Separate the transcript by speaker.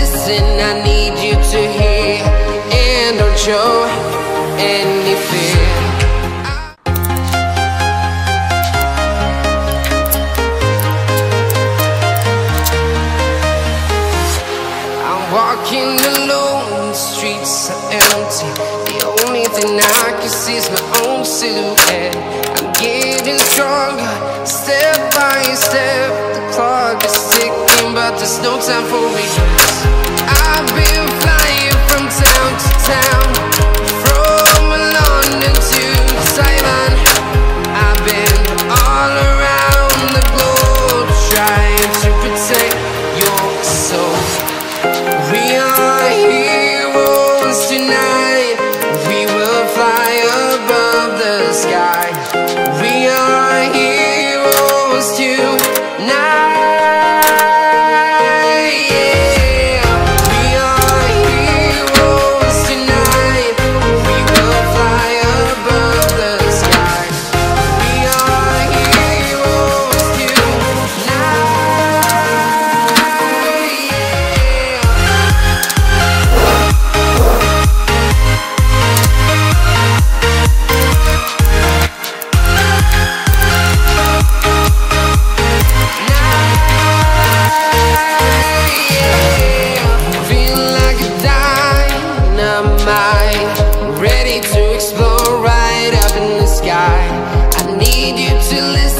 Speaker 1: Listen, I need you to hear And don't show any fear. I'm walking alone, the streets are empty. The only thing I can see is my own silhouette. I'm getting stronger, step by step. The clock is ticking, but there's no time for me.